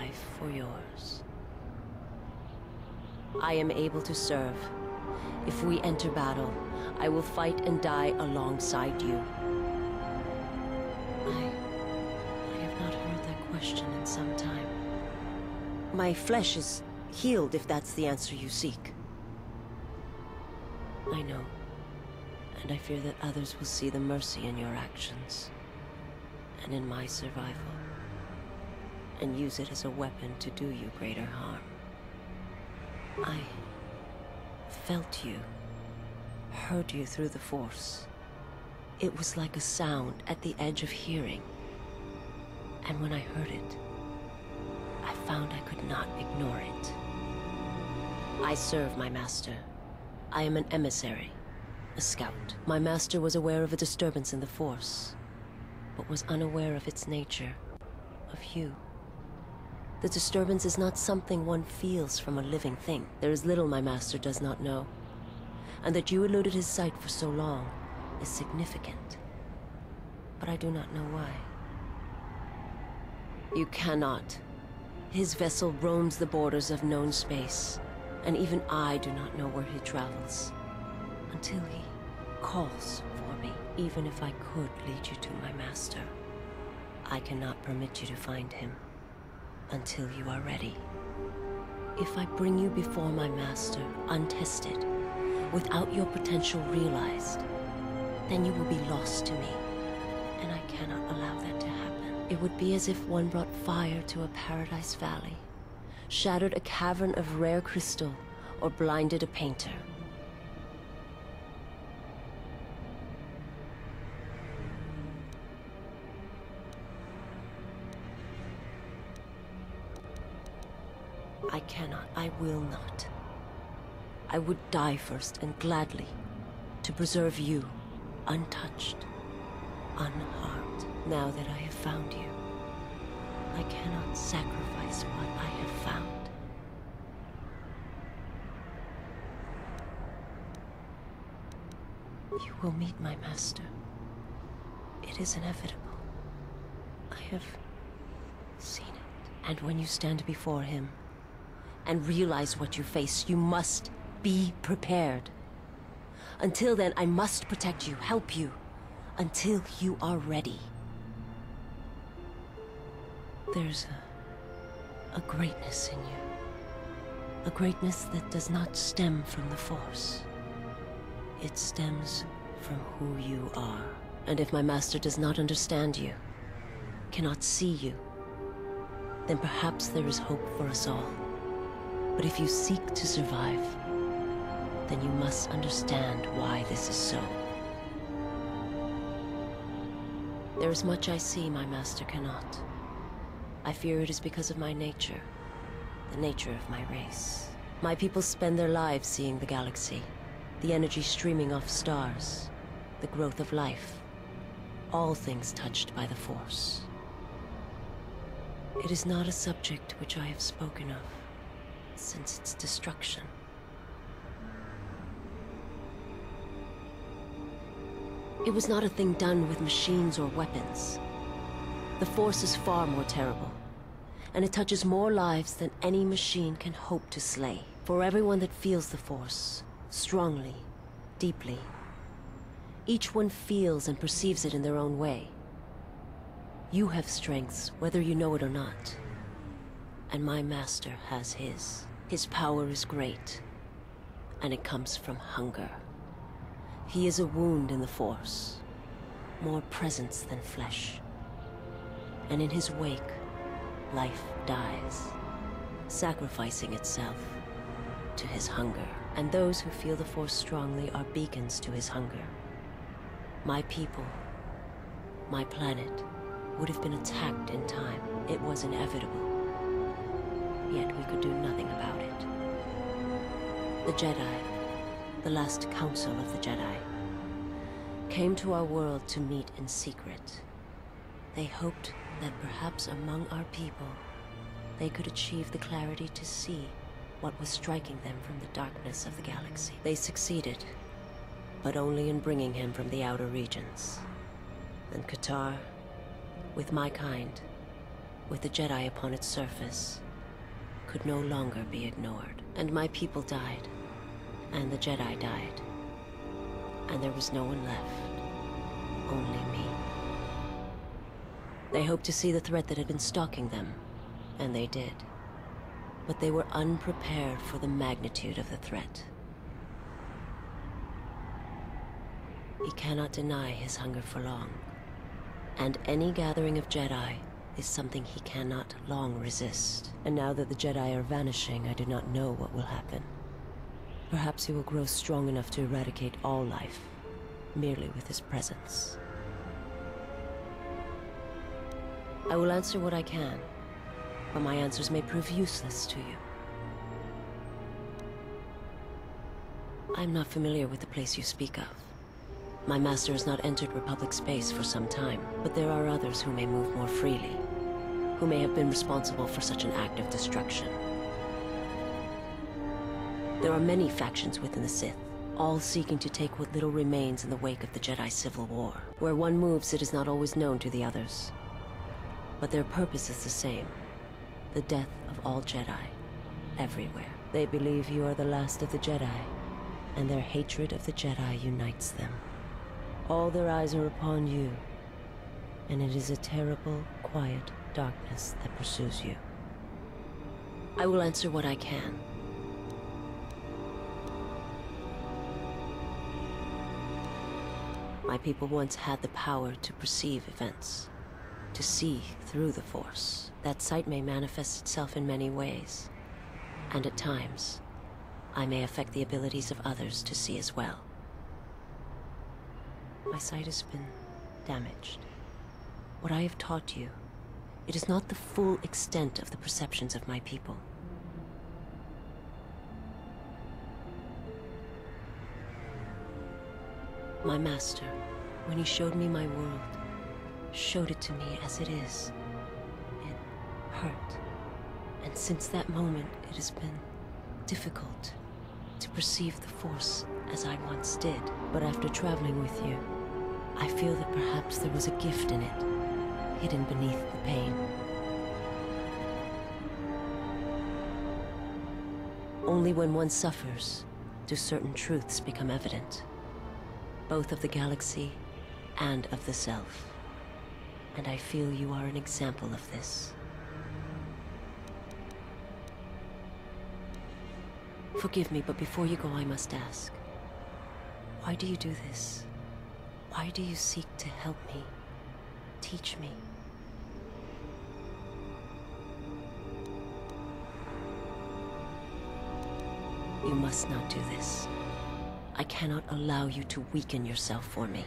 life for yours. I am able to serve. If we enter battle, I will fight and die alongside you. I... I have not heard that question in some time. My flesh is healed if that's the answer you seek. I know. And I fear that others will see the mercy in your actions. And in my survival. And use it as a weapon to do you greater harm. I... felt you. Heard you through the Force. It was like a sound at the edge of hearing. And when I heard it, I found I could not ignore it. I serve my master. I am an emissary, a scout. My master was aware of a disturbance in the Force, but was unaware of its nature, of you. The disturbance is not something one feels from a living thing. There is little my master does not know. And that you eluded his sight for so long is significant. But I do not know why. You cannot. His vessel roams the borders of known space, and even I do not know where he travels. Until he calls for me, even if I could lead you to my master. I cannot permit you to find him until you are ready. If I bring you before my master, untested, without your potential realized, then you will be lost to me, and I cannot allow that to happen. It would be as if one brought fire to a paradise valley, shattered a cavern of rare crystal, or blinded a painter. I will not. I would die first and gladly to preserve you untouched, unharmed. Now that I have found you, I cannot sacrifice what I have found. You will meet my master. It is inevitable. I have seen it. And when you stand before him and realize what you face, you must be prepared. Until then, I must protect you, help you, until you are ready. There's a, a greatness in you. A greatness that does not stem from the Force. It stems from who you are. And if my master does not understand you, cannot see you, then perhaps there is hope for us all. But if you seek to survive, then you must understand why this is so. There is much I see my master cannot. I fear it is because of my nature, the nature of my race. My people spend their lives seeing the galaxy, the energy streaming off stars, the growth of life, all things touched by the Force. It is not a subject which I have spoken of since its destruction. It was not a thing done with machines or weapons. The Force is far more terrible, and it touches more lives than any machine can hope to slay. For everyone that feels the Force, strongly, deeply, each one feels and perceives it in their own way. You have strengths, whether you know it or not. And my master has his. His power is great, and it comes from hunger. He is a wound in the Force, more presence than flesh. And in his wake, life dies, sacrificing itself to his hunger. And those who feel the Force strongly are beacons to his hunger. My people, my planet, would have been attacked in time. It was inevitable. Yet we could do nothing about it. The Jedi, the last council of the Jedi, came to our world to meet in secret. They hoped that perhaps among our people, they could achieve the clarity to see what was striking them from the darkness of the galaxy. They succeeded, but only in bringing him from the outer regions. And Katarr, with my kind, with the Jedi upon its surface, could no longer be ignored. And my people died. And the Jedi died. And there was no one left. Only me. They hoped to see the threat that had been stalking them. And they did. But they were unprepared for the magnitude of the threat. He cannot deny his hunger for long. And any gathering of Jedi is something he cannot long resist. And now that the Jedi are vanishing, I do not know what will happen. Perhaps he will grow strong enough to eradicate all life, merely with his presence. I will answer what I can, but my answers may prove useless to you. I'm not familiar with the place you speak of. My master has not entered Republic space for some time, but there are others who may move more freely, who may have been responsible for such an act of destruction. There are many factions within the Sith, all seeking to take what little remains in the wake of the Jedi Civil War. Where one moves, it is not always known to the others. But their purpose is the same. The death of all Jedi. Everywhere. They believe you are the last of the Jedi, and their hatred of the Jedi unites them. All their eyes are upon you, and it is a terrible, quiet darkness that pursues you. I will answer what I can. My people once had the power to perceive events, to see through the Force. That sight may manifest itself in many ways, and at times, I may affect the abilities of others to see as well. My sight has been damaged. What I have taught you, it is not the full extent of the perceptions of my people. My master, when he showed me my world, showed it to me as it is. It hurt. And since that moment, it has been difficult to perceive the Force as I once did. But after traveling with you, I feel that perhaps there was a gift in it, hidden beneath the pain. Only when one suffers do certain truths become evident, both of the galaxy and of the self. And I feel you are an example of this. Forgive me, but before you go, I must ask. Why do you do this? Why do you seek to help me? Teach me? You must not do this. I cannot allow you to weaken yourself for me.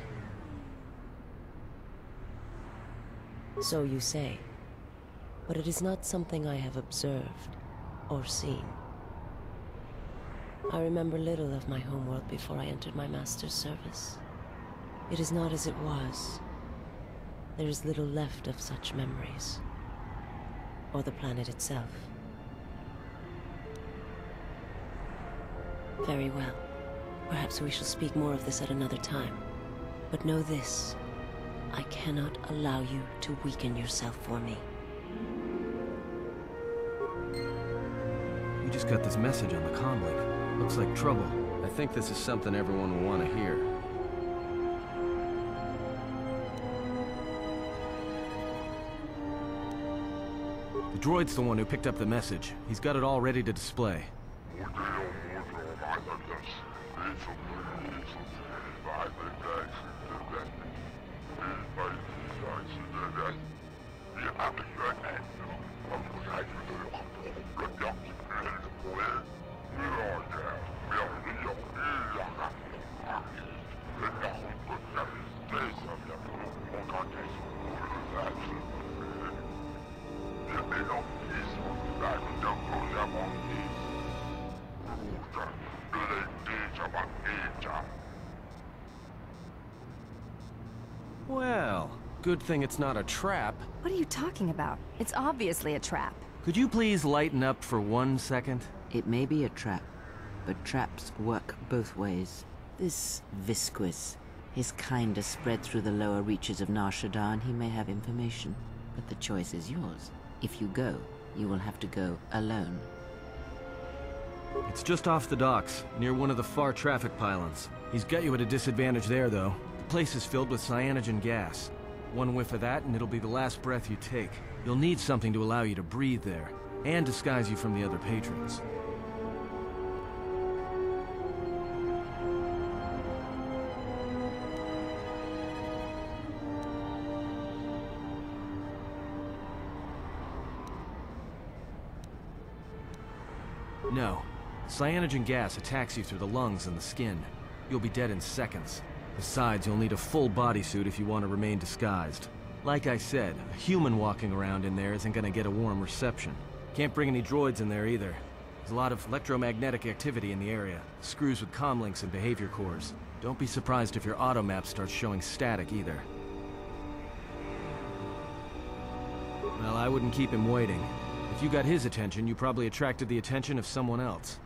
So you say. But it is not something I have observed or seen. I remember little of my homeworld before I entered my master's service. It is not as it was. There is little left of such memories. Or the planet itself. Very well. Perhaps we shall speak more of this at another time. But know this. I cannot allow you to weaken yourself for me. You just got this message on the comlink. Looks like trouble. I think this is something everyone will want to hear. The droid's the one who picked up the message. He's got it all ready to display. Good thing it's not a trap. What are you talking about? It's obviously a trap. Could you please lighten up for one second? It may be a trap, but traps work both ways. This Visquis, his kind is spread through the lower reaches of Nar Shaddaa and he may have information. But the choice is yours. If you go, you will have to go alone. It's just off the docks, near one of the far traffic pylons. He's got you at a disadvantage there, though. The place is filled with cyanogen gas. One whiff of that, and it'll be the last breath you take. You'll need something to allow you to breathe there, and disguise you from the other patrons. No. Cyanogen gas attacks you through the lungs and the skin. You'll be dead in seconds. Besides, you'll need a full bodysuit if you want to remain disguised. Like I said, a human walking around in there isn't gonna get a warm reception. Can't bring any droids in there either. There's a lot of electromagnetic activity in the area. Screws with comlinks and behavior cores. Don't be surprised if your auto map starts showing static either. Well, I wouldn't keep him waiting. If you got his attention, you probably attracted the attention of someone else.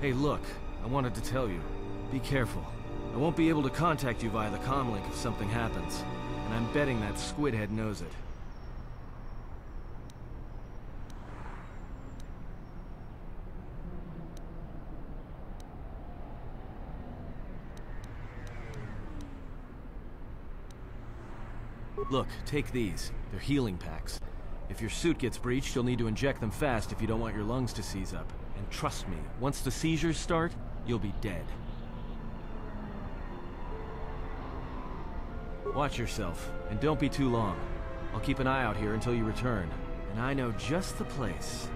Hey, look. Wanted to tell you. Be careful. I won't be able to contact you via the comlink if something happens. And I'm betting that Squidhead knows it. Look, take these. They're healing packs. If your suit gets breached, you'll need to inject them fast if you don't want your lungs to seize up. And trust me, once the seizures start, you'll be dead. Watch yourself, and don't be too long. I'll keep an eye out here until you return. And I know just the place.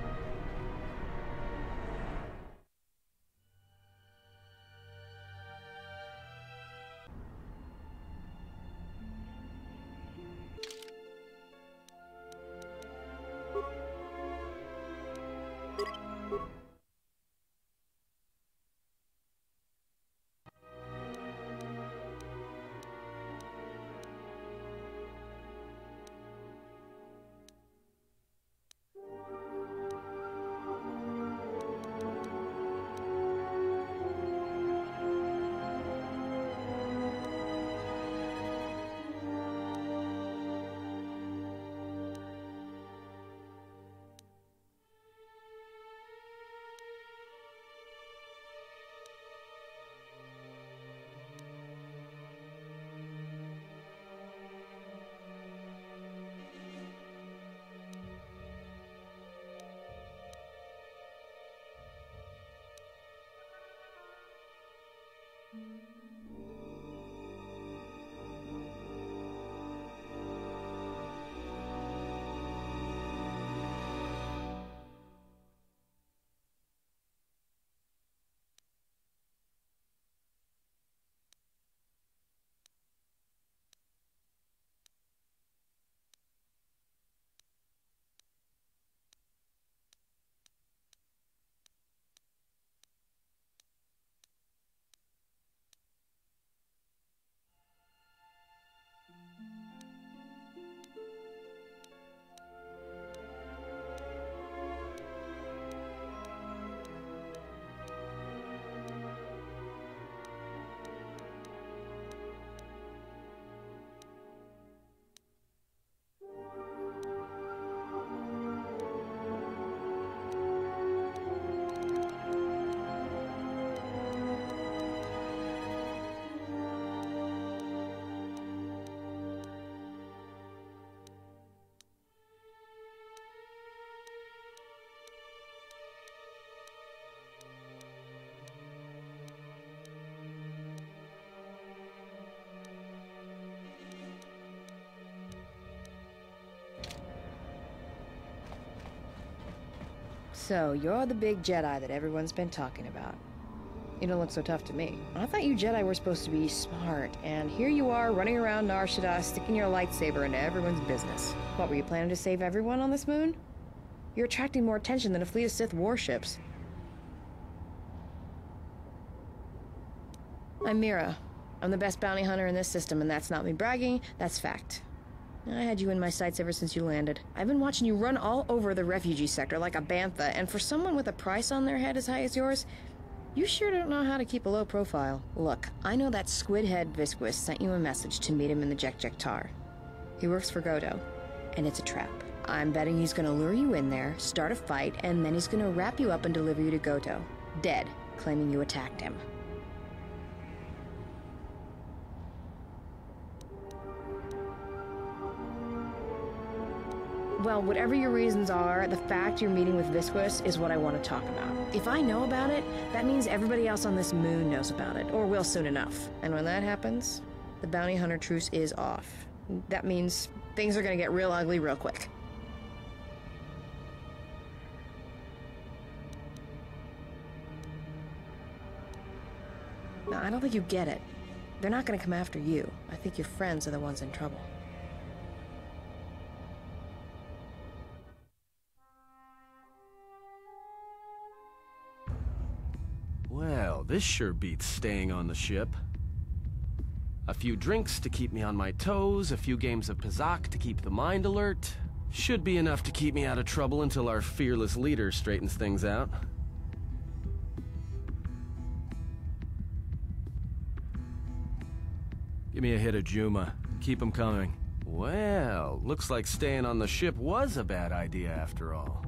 So, you're the big Jedi that everyone's been talking about. You don't look so tough to me. I thought you Jedi were supposed to be smart, and here you are running around Nar Shaddaa sticking your lightsaber into everyone's business. What, were you planning to save everyone on this moon? You're attracting more attention than a fleet of Sith warships. I'm Mira. I'm the best bounty hunter in this system, and that's not me bragging, that's fact. I had you in my sights ever since you landed. I've been watching you run all over the refugee sector like a bantha, and for someone with a price on their head as high as yours, you sure don't know how to keep a low profile. Look, I know that squid head Visquis sent you a message to meet him in the Jek Tar. He works for Goto, and it's a trap. I'm betting he's gonna lure you in there, start a fight, and then he's gonna wrap you up and deliver you to Goto. Dead, claiming you attacked him. Well, whatever your reasons are, the fact you're meeting with Visquis is what I want to talk about. If I know about it, that means everybody else on this moon knows about it, or will soon enough. And when that happens, the bounty hunter truce is off. That means things are gonna get real ugly real quick. I don't think you get it. They're not gonna come after you. I think your friends are the ones in trouble. Well, this sure beats staying on the ship. A few drinks to keep me on my toes, a few games of Pazaak to keep the mind alert. Should be enough to keep me out of trouble until our fearless leader straightens things out. Give me a hit of Juma. Keep 'em coming. Well, looks like staying on the ship was a bad idea after all.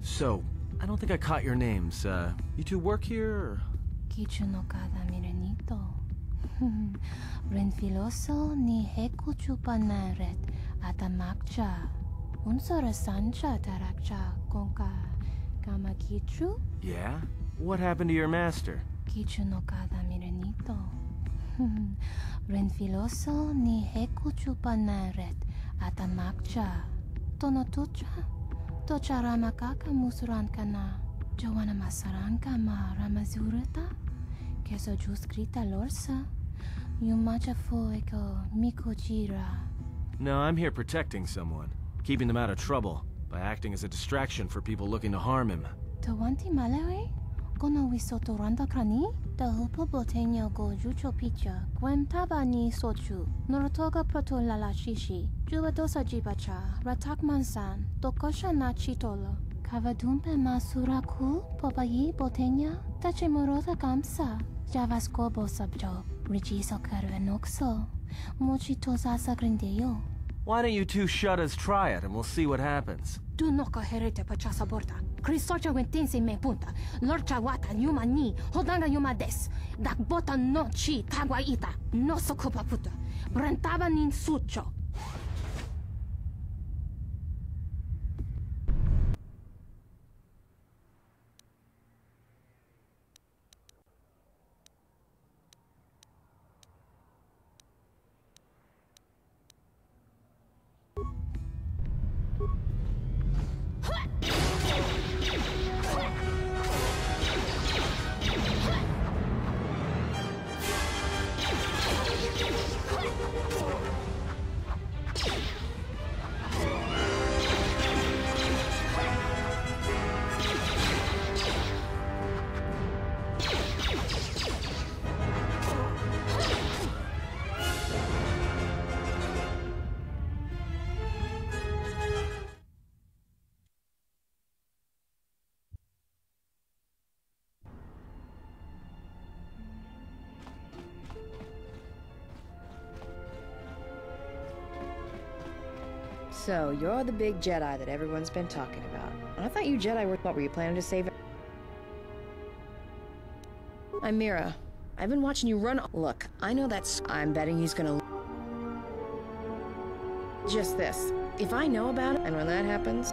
So, I don't think I caught your names. Uh, you two work here, or? Kichu no kada mirenito. Renfiloso ni heku chupanaret atamakcha. Unsora sancha tarakcha konka kama kichu. Yeah? What happened to your master? Kichu no kada mirenito. Renfiloso ni heku chupanaret atamakcha. Tono tucha. Tocha ramakaka musuran kana. Joana masaranka ma ramazurata. Keso lorsa. Yumacha foeko mikojira. No, I'm here protecting someone. Keeping them out of trouble. By acting as a distraction for people looking to harm him. Tawanti malawe? Kono wisoto randa krani? Da hupo botenya go jucho picha. Gwem taba ni sochu. Norotoga proto. Juba dosa jibacha. Ratak mansan. Tokosha na chitolo. Kavadumpe masuraku. Popayi botenya. tachimorota kamsa. Javasko bo sabjo. Rijiso karvenokso. Mochito sasa grindeyo. Why don't you two shut us try it and we'll see what happens? Tu no coherete pachasa borta. Crisocha wentense me punta. Lorcha wata yuma ni. Hodanga yuma des. Dak bota no chi tagwa ita. No sokupa puta. Brentaba nin sucho. So, you're the big Jedi that everyone's been talking about. I thought you Jedi were. What were you planning to save? I'm Mira. I've been watching you run. Look, I know that's. I'm betting he's gonna. Just this. If I know about it, and when that happens.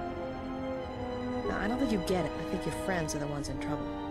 I don't think you get it. I think your friends are the ones in trouble.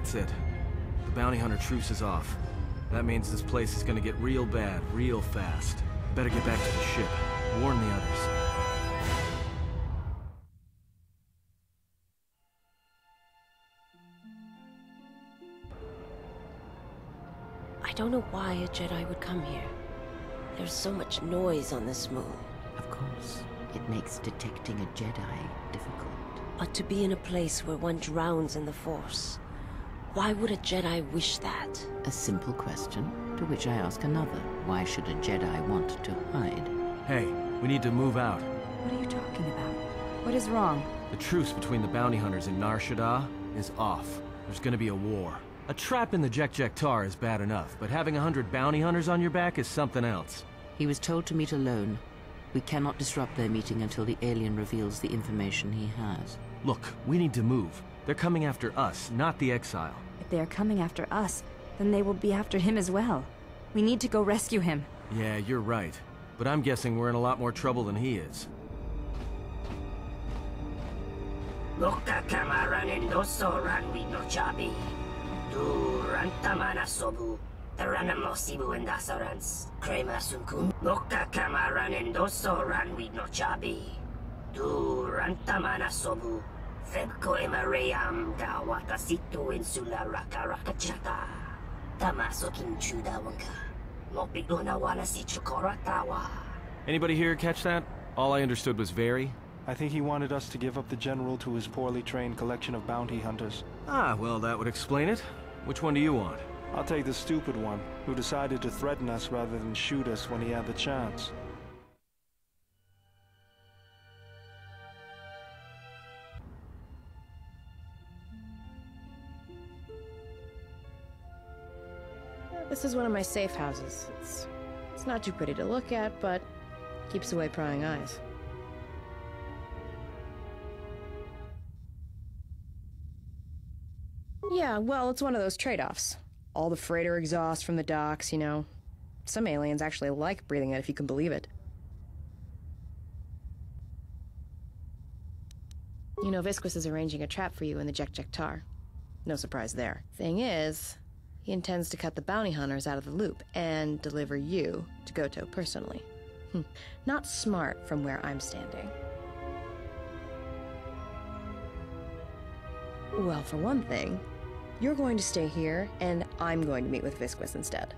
that's it. The bounty hunter truce is off. That means this place is gonna get real bad, real fast. Better get back to the ship. Warn the others. I don't know why a Jedi would come here. There's so much noise on this moon. Of course, it makes detecting a Jedi difficult. But to be in a place where one drowns in the Force, why would a Jedi wish that? A simple question, to which I ask another. Why should a Jedi want to hide? Hey, we need to move out. What are you talking about? What is wrong? The truce between the bounty hunters and Nar Shaddaa is off. There's gonna be a war. A trap in the Jekk-Jekk Tarr is bad enough, but having a hundred bounty hunters on your back is something else. He was told to meet alone. We cannot disrupt their meeting until the alien reveals the information he has. Look, we need to move. They're coming after us, not the exile. If they are coming after us, then they will be after him as well. We need to go rescue him. Yeah, you're right. But I'm guessing we're in a lot more trouble than he is. Loka kamaranin doso ranwi no chabi. Du rantamana sobu. Taranamo sibu and dasarans. Krema sunkun. Loka kamaranin doso ranwi no chabi. Duranta mana sobu. Febko emaream da wakasitu insula raka raka chata. Tamaso kinchuda wanka. Mopiuna wala si chukoratawa. Anybody here catch that? All I understood was very. I think he wanted us to give up the General to his poorly trained collection of bounty hunters. Ah, well, that would explain it. Which one do you want? I'll take the stupid one, who decided to threaten us rather than shoot us when he had the chance. This is one of my safe houses. It's, it's not too pretty to look at, but keeps away prying eyes. Yeah, well, it's one of those trade-offs. All the freighter exhaust from the docks, you know. Some aliens actually like breathing it, if you can believe it. You know, Visquis is arranging a trap for you in the Jek Tar. No surprise there. Thing is, he intends to cut the bounty hunters out of the loop and deliver you to Goto personally. Hmm. Not smart from where I'm standing. Well, for one thing, you're going to stay here, and I'm going to meet with Visquis instead.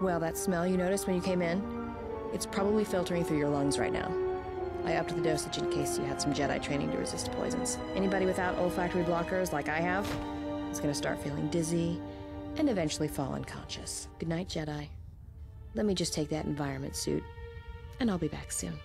Well, that smell you noticed when you came in? It's probably filtering through your lungs right now. I upped the dosage in case you had some Jedi training to resist poisons. Anybody without olfactory blockers, like I have, is gonna start feeling dizzy and eventually fall unconscious. Good night, Jedi. Let me just take that environment suit, and I'll be back soon.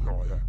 Good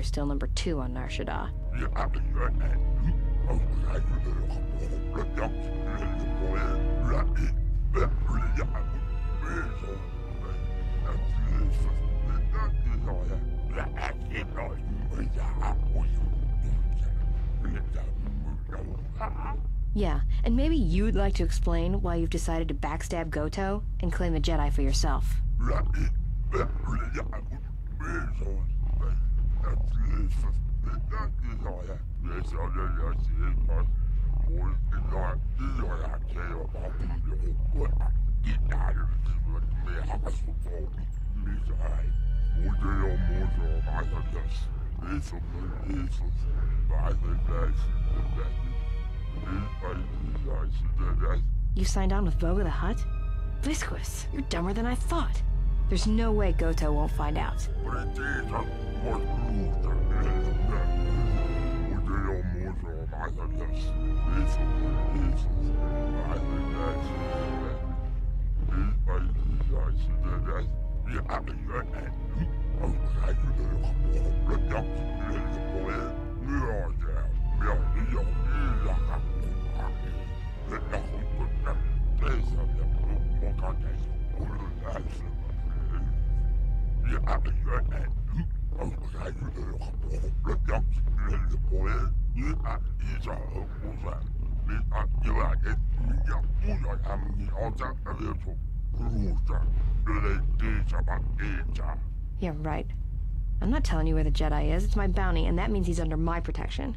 you're still number two on Nar Shaddaa. Yeah, and maybe you'd like to explain why you've decided to backstab Goto and claim the Jedi for yourself. You signed on with Vogga the Hutt? Visquis, you're dumber than I thought. There's no way Goto won't find out. Yeah, right. I'm not telling you where the Jedi is. It's my bounty, and that means he's under my protection.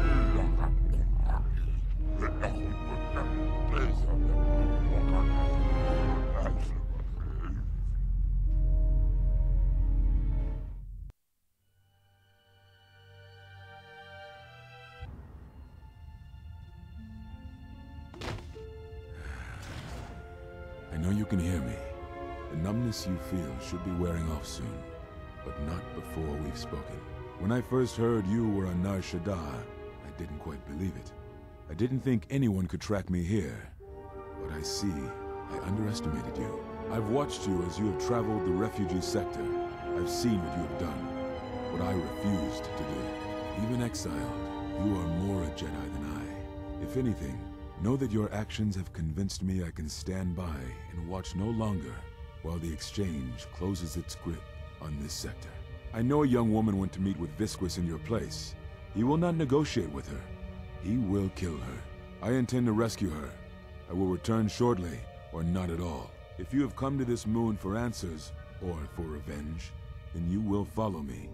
You feel should be wearing off soon, but not before we've spoken. When I first heard you were on Nar Shaddaa, I didn't quite believe it. I didn't think anyone could track me here. But I see, I underestimated you. I've watched you as you have traveled the refugee sector. I've seen what you have done, what I refused to do. Even exiled, you are more a Jedi than I. If anything, know that your actions have convinced me I can stand by and watch no longer while the Exchange closes its grip on this sector. I know a young woman went to meet with Visquis in your place. He will not negotiate with her. He will kill her. I intend to rescue her. I will return shortly, or not at all. If you have come to this moon for answers, or for revenge, then you will follow me.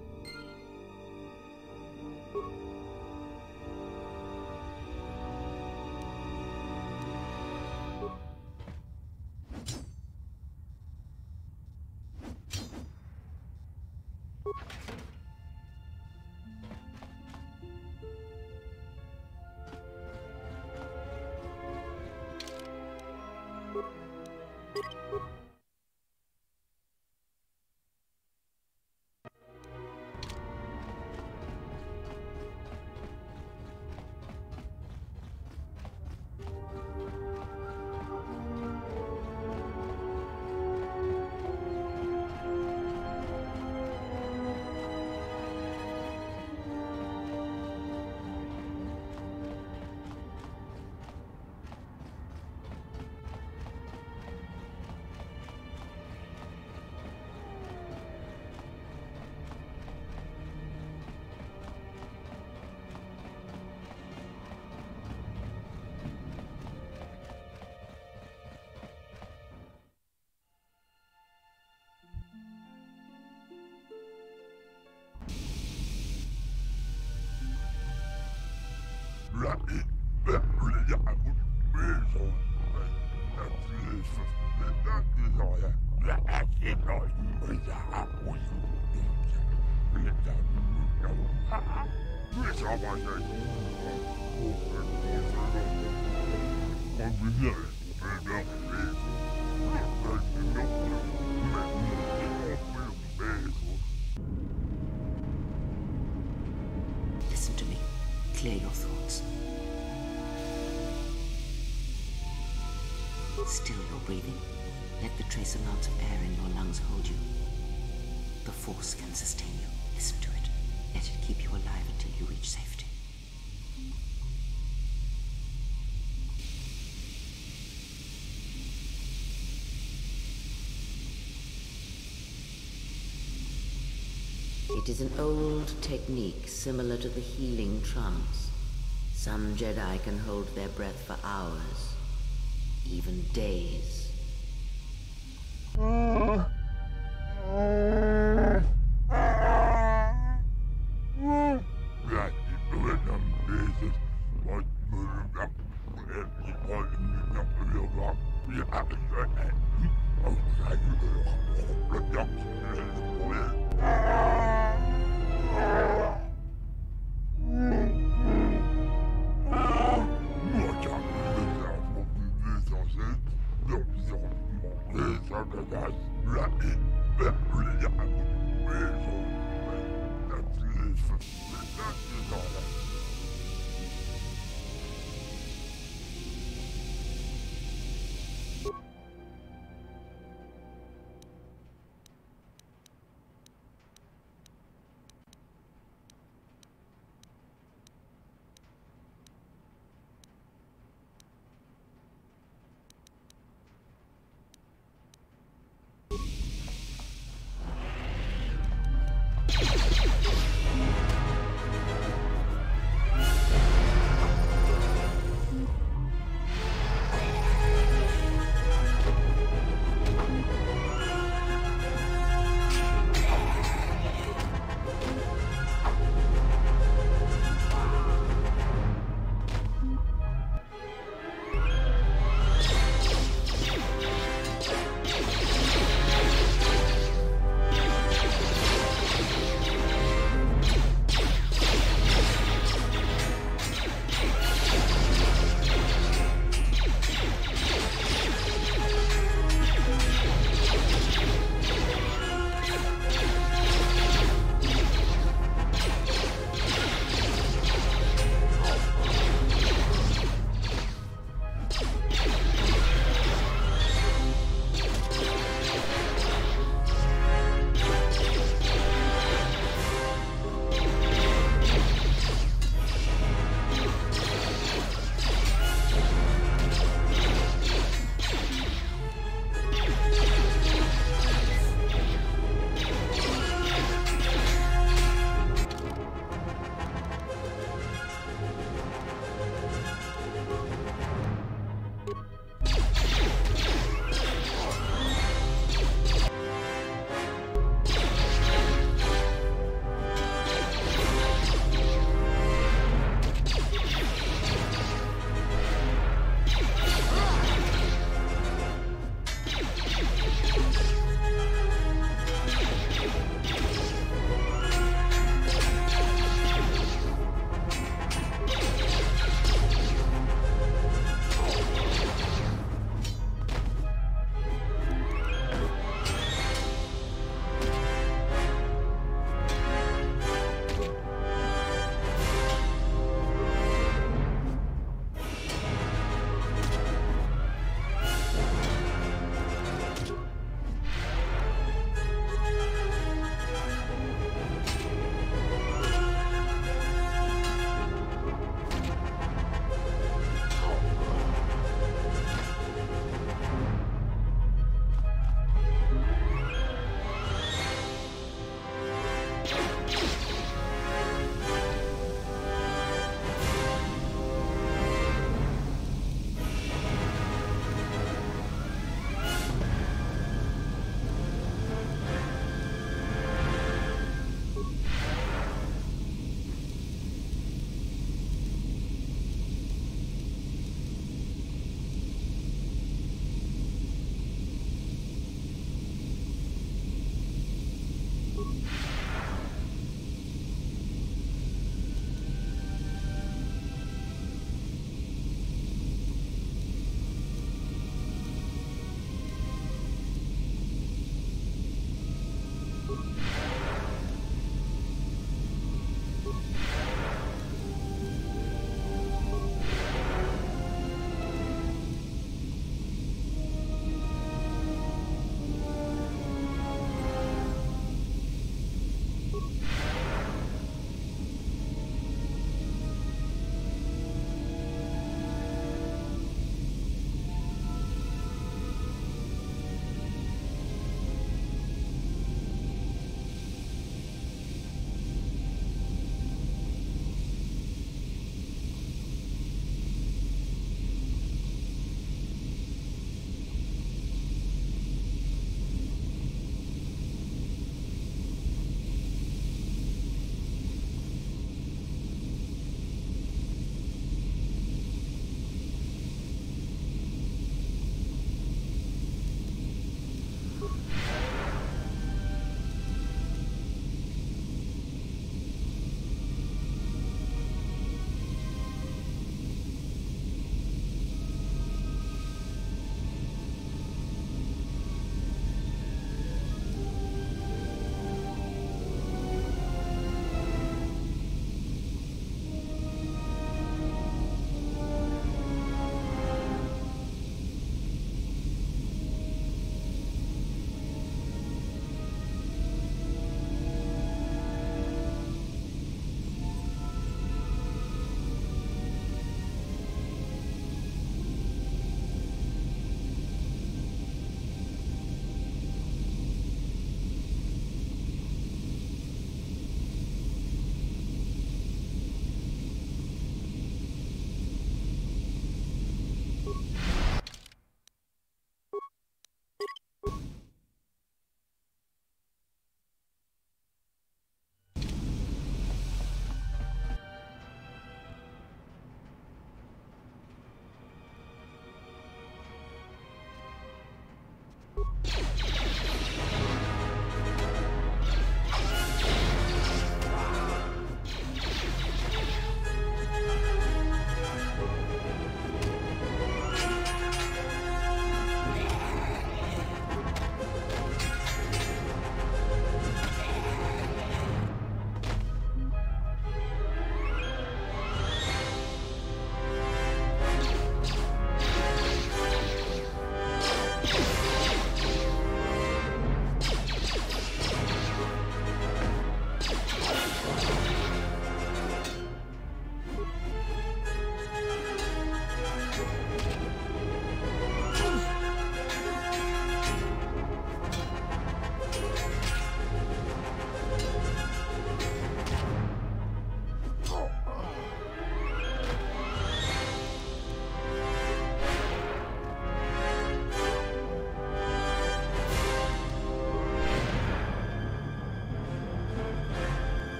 Listen to me. Clear your thoughts. Still your breathing. Let the trace amounts of air in your lungs hold you. The Force can sustain you. Listen to it. Let it keep you alive until you reach safety. It is an old technique similar to the healing trance. Some Jedi can hold their breath for hours, even days.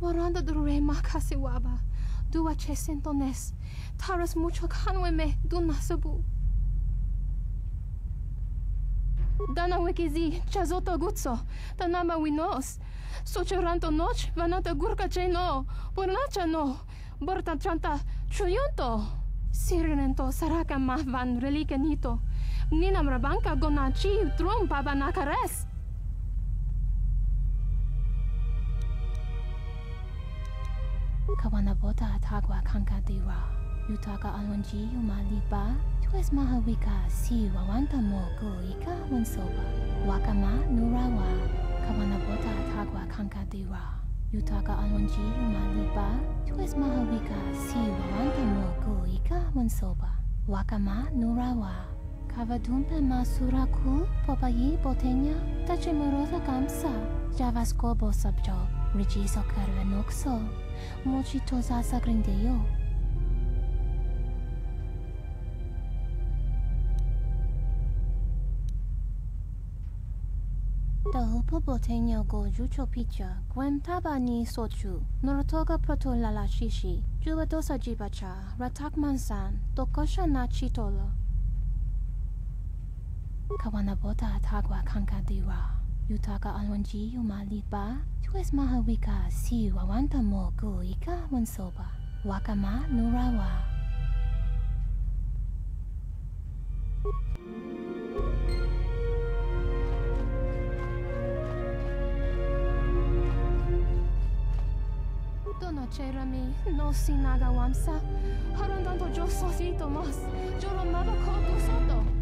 Waranda dure makasi waba. Dua chesentones. Taras mucho kanweme dunasabu. Dana wikizi, chazoto gutso, tanama winos. Sochoranto noch, vanata gurka cheno, pornacha no, borta chanta, chuyonto. Sirenento saraka mahvan relicanito. Ninam rabanka gonachi, trum baba nakares. Kawana bota atagwa kanka diwa. Yutaka alwanji umaliba. Tues mahawika si wawanta mo go ika wansoba. Wakama nurawa. Kawana bota atagwa kanka diwa. Yutaka alwanji umaliba. Tues mahawika si wawanta mo go ika wansoba. Wakama nurawa. Kavadumpe masuraku popayi botenya tachimorosa kamsa. Javaskobo sabjo. Rijiso karvenokso. Mochito sasa grindeyo. Dahupo boteño go jucho picha, gwem taba ni sochu, norotoga proto lala shishi, juba dosa jibacha, ratak mansan, dokosha na chitolo. Kawana bota atagwa kanka diwa, yutaka alwanji umaliba, tues mahawika si wawanta mo go ika wansoba, wakama nurawa. Dono cerami, no sinaga wamsa, harandanto yo sosito mas, yo lo maba koto